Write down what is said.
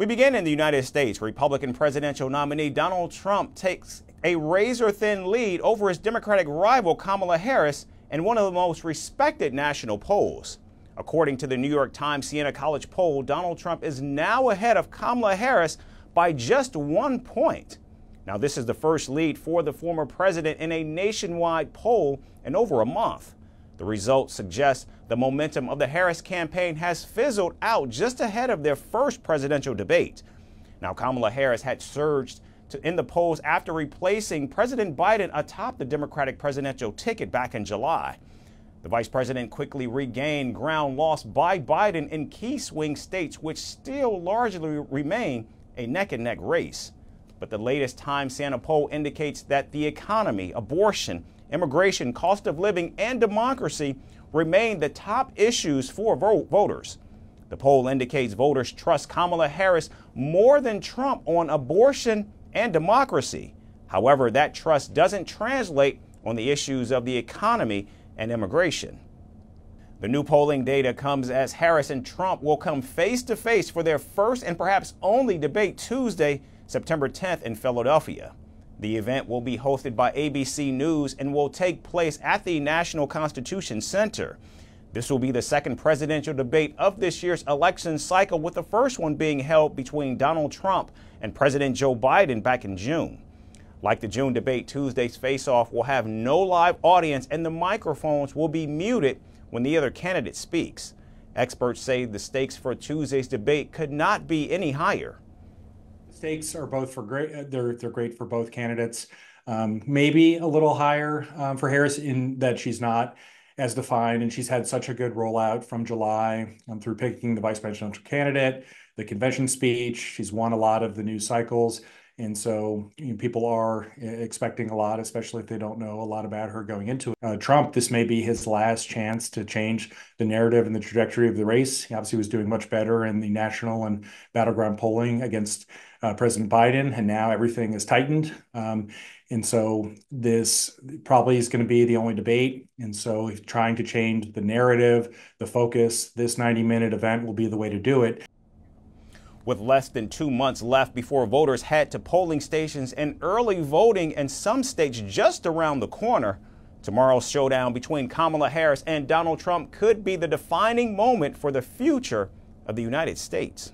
We begin in the United States. Republican presidential nominee Donald Trump takes a razor thin lead over his Democratic rival Kamala Harris in one of the most respected national polls. According to the New York Times Siena College poll, Donald Trump is now ahead of Kamala Harris by just one point. Now, this is the first lead for the former president in a nationwide poll in over a month. The results suggest the momentum of the Harris campaign has fizzled out just ahead of their first presidential debate. Now, Kamala Harris had surged to, in the polls after replacing President Biden atop the Democratic presidential ticket back in July. The vice president quickly regained ground lost by Biden in key swing states, which still largely remain a neck and neck race. But the latest Times Siena poll indicates that the economy, abortion, immigration, cost of living, and democracy remain the top issues for voters. The poll indicates voters trust Kamala Harris more than Trump on abortion and democracy. However, that trust doesn't translate on the issues of the economy and immigration. The new polling data comes as Harris and Trump will come face to face for their first and perhaps only debate Tuesday, September 10th in Philadelphia. The event will be hosted by ABC News and will take place at the National Constitution Center. This will be the second presidential debate of this year's election cycle, with the first one being held between Donald Trump and President Joe Biden back in June. Like the June debate, Tuesday's face-off will have no live audience and the microphones will be muted when the other candidate speaks. Experts say the stakes for Tuesday's debate could not be any higher stakes are both for great. Uh, they're they're great for both candidates. Um, maybe a little higher um, for Harris in that she's not as defined, and she's had such a good rollout from July um, through picking the vice presidential candidate, the convention speech. She's won a lot of the news cycles. And so you know, people are expecting a lot, especially if they don't know a lot about her going into it. Uh, Trump, this may be his last chance to change the narrative and the trajectory of the race. He obviously was doing much better in the national and battleground polling against uh, President Biden, and now everything is tightened. Um, and so this probably is going to be the only debate. And so trying to change the narrative, the focus, this 90 minute event will be the way to do it. With less than two months left before voters head to polling stations and early voting in some states just around the corner, tomorrow's showdown between Kamala Harris and Donald Trump could be the defining moment for the future of the United States.